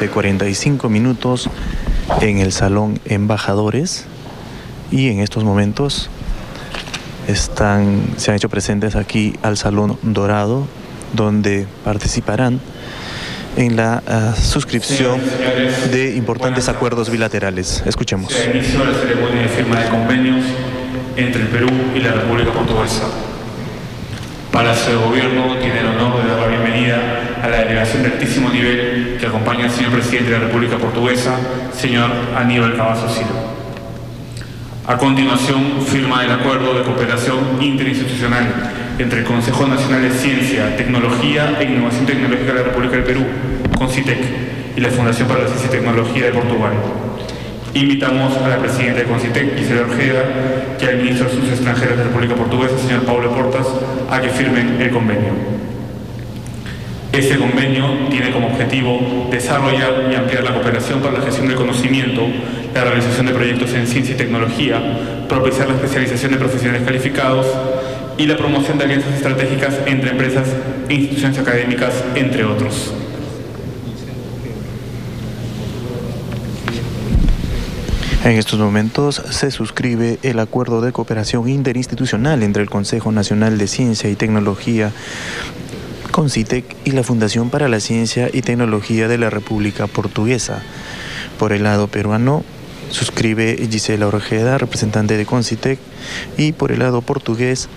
de 45 minutos en el Salón Embajadores y en estos momentos están, se han hecho presentes aquí al Salón Dorado donde participarán en la uh, suscripción Señores, de importantes acuerdos bilaterales. Escuchemos. Se inició la ceremonia de firma de convenios entre el Perú y la República Portuguesa. Palacio de Gobierno tiene el honor de dar la bienvenida a la delegación de altísimo nivel que acompaña al señor presidente de la República Portuguesa, señor Aníbal Cavazo Silva. A continuación, firma el acuerdo de cooperación interinstitucional entre el Consejo Nacional de Ciencia, Tecnología e Innovación Tecnológica de la República del Perú, CONCITEC, y la Fundación para la Ciencia y Tecnología de Portugal. Invitamos a la presidenta de CONCITEC, Gisela Orjeda, y al ministro de Asuntos Extranjeros de la República Portuguesa, señor Paulo Portas, a que firmen el convenio. Este convenio tiene como objetivo desarrollar y ampliar la cooperación para la gestión del conocimiento, la realización de proyectos en ciencia y tecnología, propiciar la especialización de profesionales calificados y la promoción de alianzas estratégicas entre empresas e instituciones académicas, entre otros. En estos momentos se suscribe el acuerdo de cooperación interinstitucional entre el Consejo Nacional de Ciencia y Tecnología CONCITEC y la Fundación para la Ciencia y Tecnología de la República Portuguesa. Por el lado peruano, suscribe Gisela Orjeda, representante de CONCITEC, y por el lado portugués,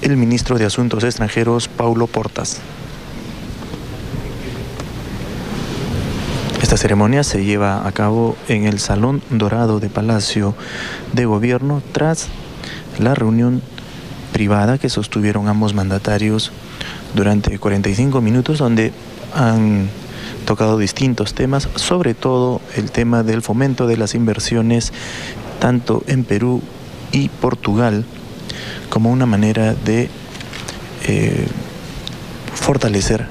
el ministro de Asuntos Extranjeros, Paulo Portas. Esta ceremonia se lleva a cabo en el Salón Dorado de Palacio de Gobierno tras la reunión privada que sostuvieron ambos mandatarios durante 45 minutos donde han tocado distintos temas, sobre todo el tema del fomento de las inversiones tanto en Perú y Portugal como una manera de eh, fortalecer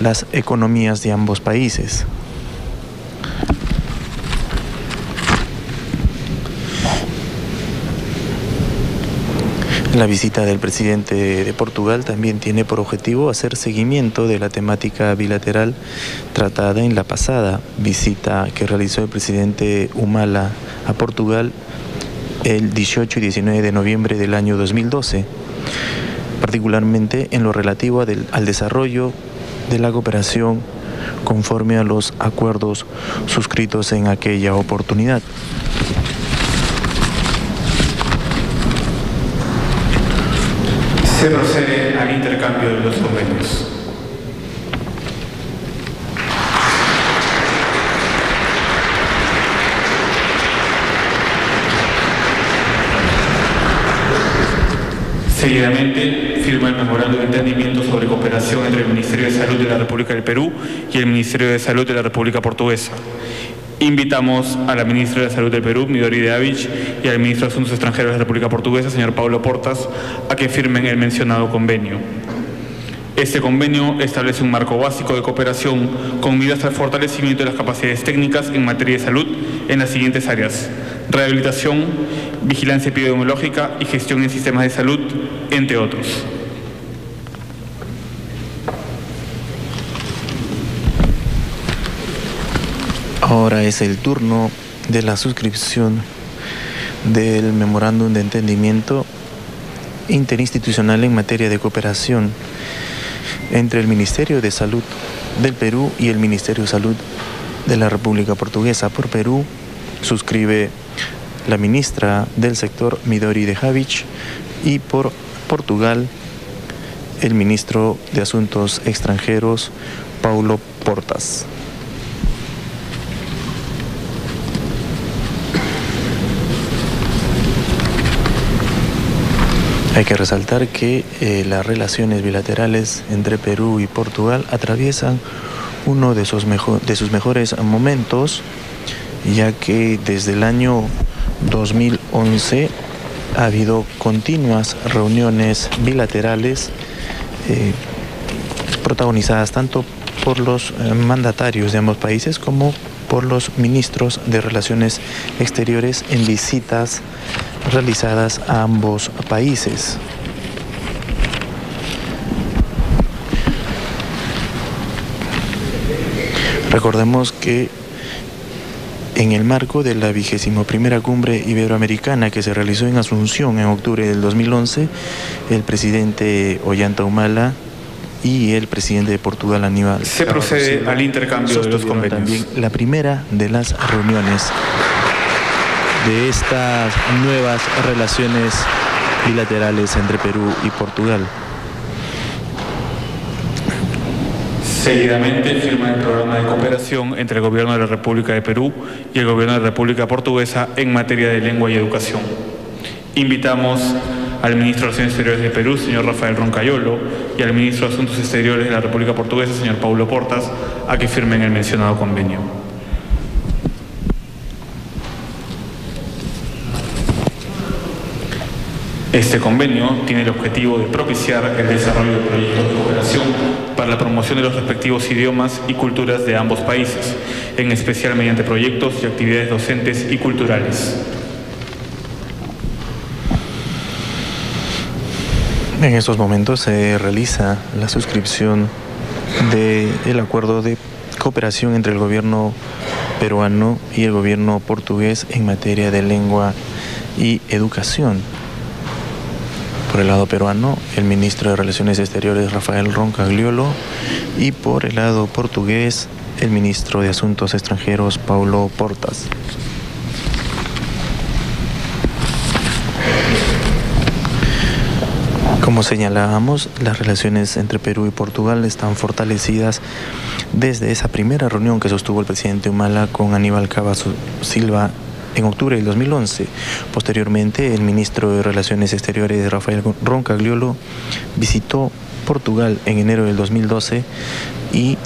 las economías de ambos países. La visita del presidente de Portugal también tiene por objetivo hacer seguimiento de la temática bilateral tratada en la pasada visita que realizó el presidente Humala a Portugal el 18 y 19 de noviembre del año 2012, particularmente en lo relativo al desarrollo de la cooperación conforme a los acuerdos suscritos en aquella oportunidad. Se procede al intercambio de los convenios. Seguidamente, firma el memorando de entendimiento sobre cooperación entre el Ministerio de Salud de la República del Perú y el Ministerio de Salud de la República Portuguesa. Invitamos a la ministra de Salud del Perú, Midori de Avich, y al ministro de Asuntos Extranjeros de la República Portuguesa, señor Paulo Portas, a que firmen el mencionado convenio. Este convenio establece un marco básico de cooperación con miras al fortalecimiento de las capacidades técnicas en materia de salud en las siguientes áreas. Rehabilitación, vigilancia epidemiológica y gestión en sistemas de salud, entre otros. Ahora es el turno de la suscripción del memorándum de entendimiento interinstitucional en materia de cooperación entre el Ministerio de Salud del Perú y el Ministerio de Salud de la República Portuguesa. Por Perú suscribe la ministra del sector Midori de Javich y por Portugal el ministro de Asuntos Extranjeros Paulo Portas. Hay que resaltar que eh, las relaciones bilaterales entre Perú y Portugal atraviesan uno de sus, de sus mejores momentos, ya que desde el año 2011 ha habido continuas reuniones bilaterales eh, protagonizadas tanto por los eh, mandatarios de ambos países como por los ministros de Relaciones Exteriores en visitas realizadas a ambos países. Recordemos que en el marco de la vigésimo primera cumbre iberoamericana que se realizó en Asunción en octubre del 2011, el presidente Ollanta Humala y el presidente de Portugal, Aníbal. Se procede al intercambio de los convenios. También la primera de las reuniones de estas nuevas relaciones bilaterales entre Perú y Portugal. Seguidamente firma el programa de cooperación entre el Gobierno de la República de Perú y el Gobierno de la República Portuguesa en materia de lengua y educación. Invitamos al ministro de Relaciones Exteriores de Perú, señor Rafael Roncayolo, y al ministro de Asuntos Exteriores de la República Portuguesa, señor Paulo Portas, a que firmen el mencionado convenio. Este convenio tiene el objetivo de propiciar el desarrollo de proyectos de cooperación para la promoción de los respectivos idiomas y culturas de ambos países, en especial mediante proyectos y actividades docentes y culturales. En estos momentos se realiza la suscripción del acuerdo de cooperación entre el gobierno peruano y el gobierno portugués en materia de lengua y educación. Por el lado peruano, el ministro de Relaciones Exteriores Rafael Roncagliolo y por el lado portugués, el ministro de Asuntos Extranjeros Paulo Portas. Como señalábamos, las relaciones entre Perú y Portugal están fortalecidas desde esa primera reunión que sostuvo el presidente Humala con Aníbal Cavazo Silva en octubre del 2011. Posteriormente, el ministro de Relaciones Exteriores Rafael Roncagliolo visitó Portugal en enero del 2012 y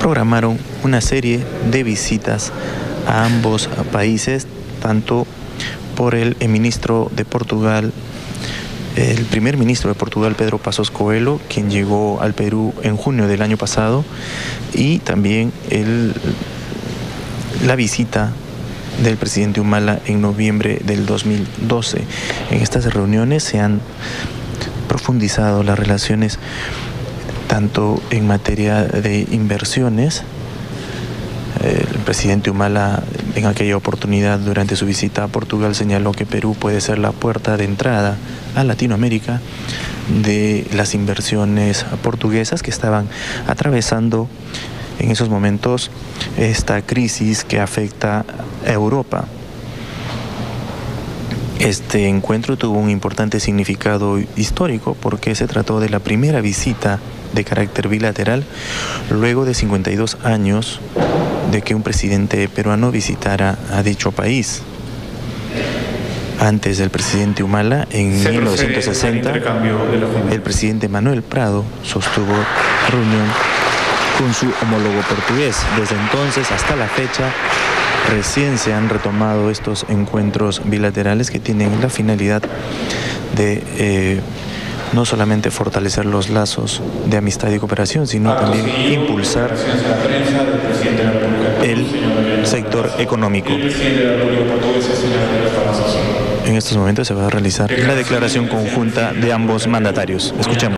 programaron una serie de visitas a ambos países, tanto por el ministro de Portugal, el primer ministro de Portugal, Pedro Pasos Coelho, quien llegó al Perú en junio del año pasado, y también el, la visita del presidente Humala en noviembre del 2012. En estas reuniones se han profundizado las relaciones tanto en materia de inversiones, el presidente Humala en aquella oportunidad durante su visita a Portugal señaló que Perú puede ser la puerta de entrada a Latinoamérica de las inversiones portuguesas que estaban atravesando en esos momentos esta crisis que afecta a Europa. Este encuentro tuvo un importante significado histórico porque se trató de la primera visita de carácter bilateral luego de 52 años de que un presidente peruano visitara a dicho país. Antes del presidente Humala, en 1960, el presidente Manuel Prado sostuvo reunión con su homólogo portugués. Desde entonces hasta la fecha, recién se han retomado estos encuentros bilaterales que tienen la finalidad de eh, no solamente fortalecer los lazos de amistad y cooperación, sino también impulsar el sector económico. En estos momentos se va a realizar la declaración conjunta de ambos mandatarios. Escuchemos.